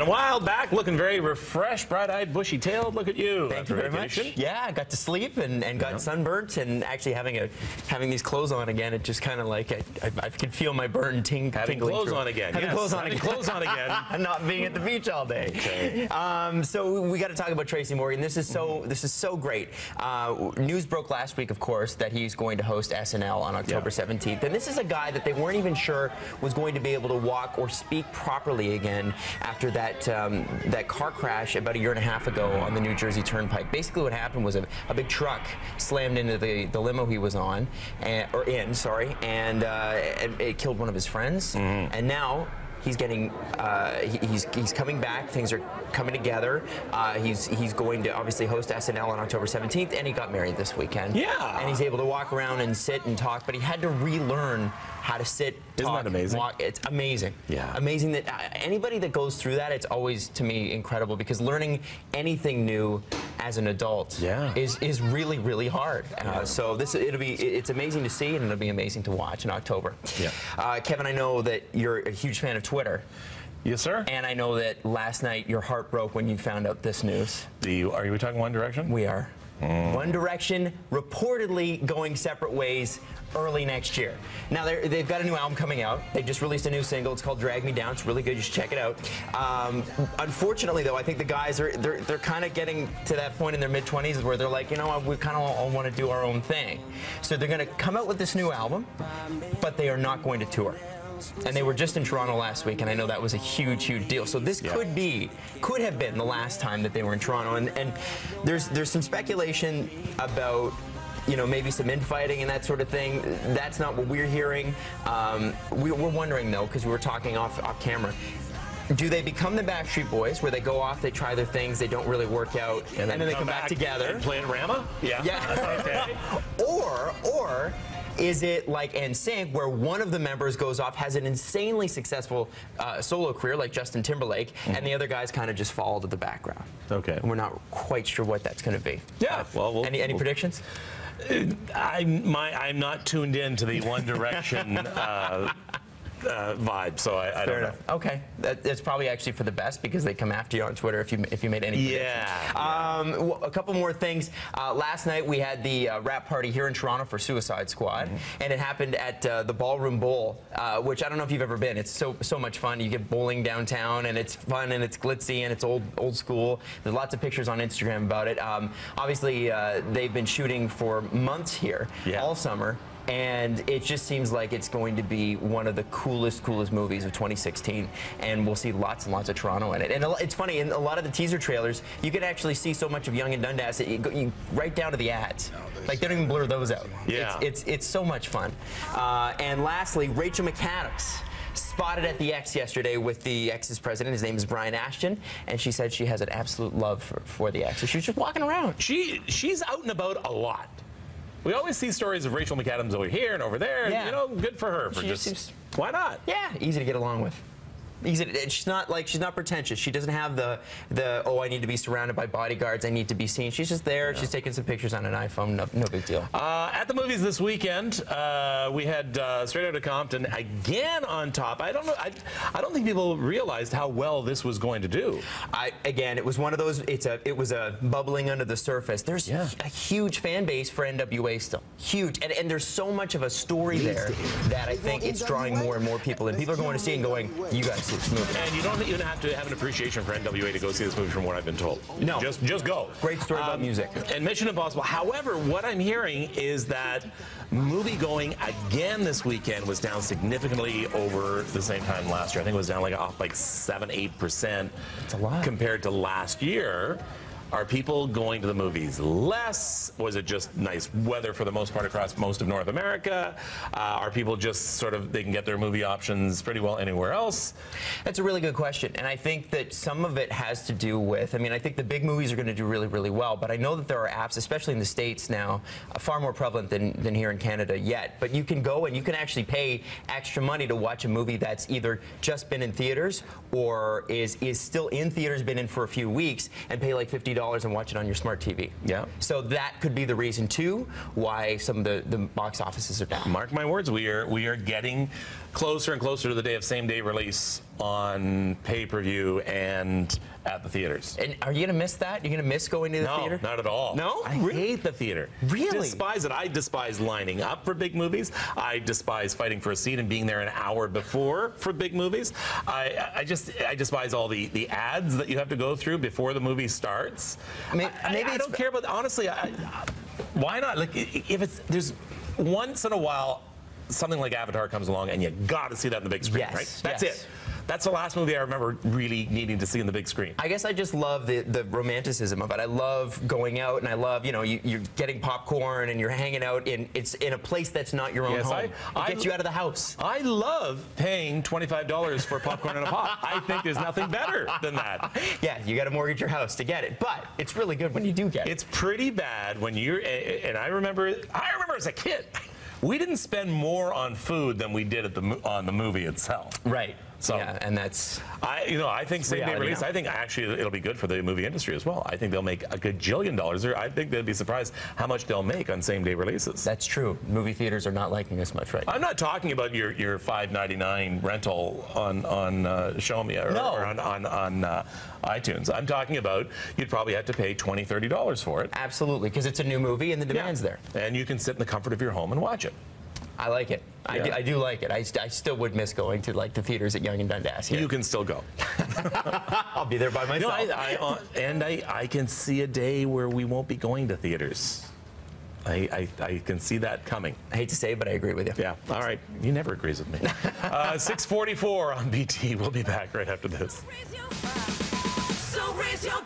Adam Wylde back, looking very refreshed, bright-eyed, bushy-tailed. Look at you. Thank you very vacation. much. Yeah, I got to sleep and, and got sunburnt, and actually having a having these clothes on again, it just kind of like I, I, I could feel my burn ting, Having tingling clothes on again. Having yes. clothes on Having again. clothes on again. not being at the beach all day. Okay. Um, so we got to talk about Tracy Morgan. This is so this is so great. Uh, news broke last week, of course, that he's going to host SNL on October Yeah. 17th, and this is a guy that they weren't even sure was going to be able to walk or speak properly again after that um, that car crash about a year and a half ago on the New Jersey Turnpike. Basically, what happened was a, a big truck slammed into the, the limo he was on, and, or in, sorry, and uh, it, it killed one of his friends. And now He's getting, uh, he's, he's coming back. Things are coming together. Uh, he's he's going to obviously host SNL on October 17th, and he got married this weekend. Yeah. And he's able to walk around and sit and talk, but he had to relearn how to sit. Isn't that amazing? Walk. It's amazing. Yeah. Amazing that uh, anybody that goes through that, it's always to me incredible because learning anything new as an adult Yeah. is is really really hard. Uh, so this it'll be it's amazing to see and it'll be amazing to watch in October. Yeah. Uh, Kevin, I know that you're a huge fan of Twitter. Yes, sir. And I know that last night your heart broke when you found out this news. Do you, are you talking One Direction? We are. One Direction reportedly going separate ways early next year. Now they've got a new album coming out. They just released a new single. It's called "Drag Me Down." It's really good. Should check it out. Um, unfortunately, though, I think the guys are they're, they're kind of getting to that point in their mid 20s where they're like, you know, what, we kind of all want to do our own thing. So they're going to come out with this new album, but they are not going to tour. And they were just in Toronto last week, and I know that was a huge, huge deal. So this Yeah. could be, could have been the last time that they were in Toronto. And, and there's there's some speculation about. You know, maybe some infighting and that sort of thing. That's not what we're hearing. Um, we, we're wondering though, because we were talking off off camera. Do they become the Backstreet Boys, where they go off, they try their things, they don't really work out, and then, they come back, together? and play in Rama? Yeah. Yeah. okay. or or is it like NSYNC where one of the members goes off, has an insanely successful uh, solo career like Justin Timberlake, and the other guys kind of just fall to the background? Okay. And we're not quite sure what that's going to be. Yeah, well, we'll- any any we'll- predictions? I'm my I'm not tuned in to the One Direction uh, uh, vibe, so I, I don't know. Okay, that, that's probably actually for the best because they come after you on Twitter if you if you made any. Yeah, predictions. Um, w- a couple more things. Uh, last night we had the uh, wrap party here in Toronto for Suicide Squad, Mm-hmm. and it happened at uh, the Ballroom Bowl, uh, which I don't know if you've ever been. It's so so much fun. You get bowling downtown, and it's fun and it's glitzy and it's old old school. There's lots of pictures on Instagram about it. Um, obviously, uh, they've been shooting for months here, Yeah. all summer. And it just seems like it's going to be one of the coolest, coolest movies of 2016. And we'll see lots and lots of Toronto in it. And it's funny, in a lot of the teaser trailers, you can actually see so much of Yonge and Dundas that you go you, right down to the ads. Like, they don't even blur those out. Yeah. It's, it's, it's so much fun. Uh, and lastly, Rachel McAdams. Spotted at the Ex yesterday with the Ex's president. His name is Brian Ashton, and she said she has an absolute love for, for the Ex. So she was just walking around. she she's out and about a lot. We always see stories of Rachel McAdams over here and over there. and, Yeah. You know, good for her for She just just seems- why not? Yeah, easy to get along with. Easy. To, and she's not like she's not pretentious. She doesn't have the the oh I need to be surrounded by bodyguards. I need to be seen. She's just there. She's taking some pictures on an iPhone. No, no big deal. Uh, at the movies this weekend, uh, we had uh, Straight Outta Compton again on top. I don't know. I, I don't think people realized how well this was going to do. I again, it was one of those. It's a it was a bubbling under the surface. There's Yeah. a huge fan base for NWA still, huge, and, and there's so much of a story there that I think it's drawing more and more people, and people are going to see and going, you got to see this movie. And you don't even have to have an appreciation for NWA to go see this movie, from what I've been told. No. just just go. Great story about um, music. And Mission Impossible. However, what I'm hearing is that movie going again this weekend was down significantly over the same time last year. I think it was down like off like seven, eight percent. It's a lot. compared to last year. Are people going to the movies less? Was it just nice weather for the most part across most of North America? Uh, are people just sort of they can get their movie options pretty well anywhere else? That's a really good question, and I think that some of it has to do with. I mean, I think the big movies are going to do really, really well, but I know that there are apps, especially in the states now, uh, far more prevalent than, than here in Canada yet. But you can go and you can actually pay extra money to watch a movie that's either just been in theaters or is is still in theaters, been in for a few weeks, and pay like fifty dollars and watch it on your smart TV. Yeah. So that could be the reason too why some of the, the box offices are down. Mark my words, we are we are getting closer and closer to the day of same day release on pay-per-view and at the theaters. And are you gonna miss that? You're gonna miss going to the No, theater? not at all. No? I Re- hate the theater. Really? Despise it. I despise lining up for big movies. I despise fighting for a seat and being there an hour before for big movies. I, I just I despise all the, the ads that you have to go through before the movie starts. May- I, maybe I, I don't care about honestly. I, why not? Like if it's there's once in a while something like Avatar comes along and you got to see that on the big screen, Yes, right? That's yes. it. That's the last movie I remember really needing to see on the big screen. I guess I just love the, the romanticism of it. I love going out and I love, you know, you, you're getting popcorn and you're hanging out in it's in a place that's not your own Yes, home. I- it I- gets you out of the house. I love paying $25 for popcorn and a pop. I think there's nothing better than that. Yeah, you got to mortgage your house to get it, but it's really good when you do get it. It's pretty bad when you're, and I remember, I remember as a kid, we didn't spend more on food than we did at the on the movie itself. Right. So- yeah, and that's I, you know, I think same day release. now. I think actually it'll be good for the movie industry as well. I think they'll make a gajillion dollars. Or I think they'd be surprised how much they'll make on same day releases. that's true. Movie theaters are not liking this much right. I'm not talking about your your 5.99 rental on on uh, Shomi or, No. or on on, on uh, iTunes. I'm talking about you'd probably have to pay 20 30 dollars for it. Absolutely, because it's a new movie and the demand's there. And you can sit in the comfort of your home and watch it. I like it. I, do, I do like it. I, st- I still would miss going to like the theaters at Yonge and Dundas. You can still go. I'll be there by You know, myself. I, I, uh, and I, I can see a day where we won't be going to theaters. I, I, I can see that coming. I hate to say it, but I agree with you. Yeah. All right. He never agrees with me. Uh, 644 on BT. We'll be back right after this. So raise your